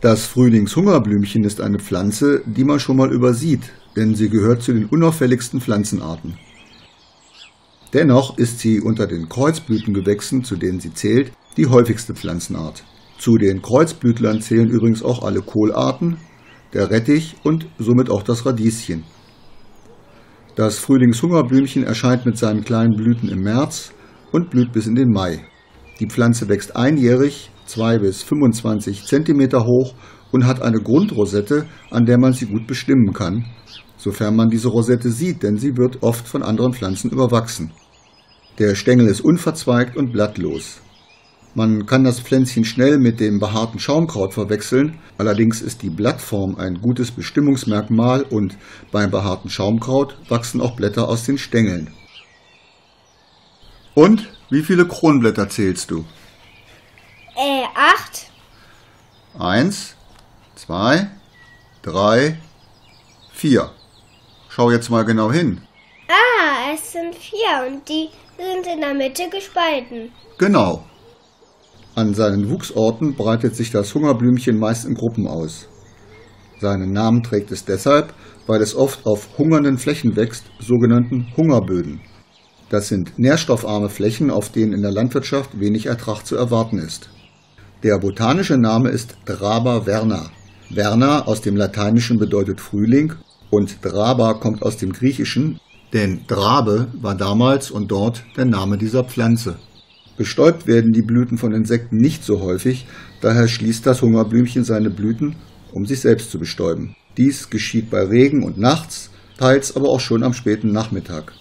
Das Frühlingshungerblümchen ist eine Pflanze, die man schon mal übersieht, denn sie gehört zu den unauffälligsten Pflanzenarten. Dennoch ist sie unter den Kreuzblütengewächsen, zu denen sie zählt, die häufigste Pflanzenart. Zu den Kreuzblütlern zählen übrigens auch alle Kohlarten, der Rettich und somit auch das Radieschen. Das Frühlingshungerblümchen erscheint mit seinen kleinen Blüten im März und blüht bis in den Mai. Die Pflanze wächst einjährig, 2 bis 25 cm hoch und hat eine Grundrosette, an der man sie gut bestimmen kann, sofern man diese Rosette sieht, denn sie wird oft von anderen Pflanzen überwachsen. Der Stängel ist unverzweigt und blattlos. Man kann das Pflänzchen schnell mit dem behaarten Schaumkraut verwechseln, allerdings ist die Blattform ein gutes Bestimmungsmerkmal und beim behaarten Schaumkraut wachsen auch Blätter aus den Stängeln. Und wie viele Kronblätter zählst du? Äh, acht. Eins, zwei, drei, vier. Schau jetzt mal genau hin. Ah, es sind vier und die sind in der Mitte gespalten. Genau. An seinen Wuchsorten breitet sich das Hungerblümchen meist in Gruppen aus. Seinen Namen trägt es deshalb, weil es oft auf hungernden Flächen wächst, sogenannten Hungerböden. Das sind nährstoffarme Flächen, auf denen in der Landwirtschaft wenig Ertrag zu erwarten ist. Der botanische Name ist Draba verna. Verna aus dem Lateinischen bedeutet Frühling und Draba kommt aus dem Griechischen, denn Drabe war damals und dort der Name dieser Pflanze. Bestäubt werden die Blüten von Insekten nicht so häufig, daher schließt das Hungerblümchen seine Blüten, um sich selbst zu bestäuben. Dies geschieht bei Regen und nachts, teils aber auch schon am späten Nachmittag.